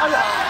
诶呀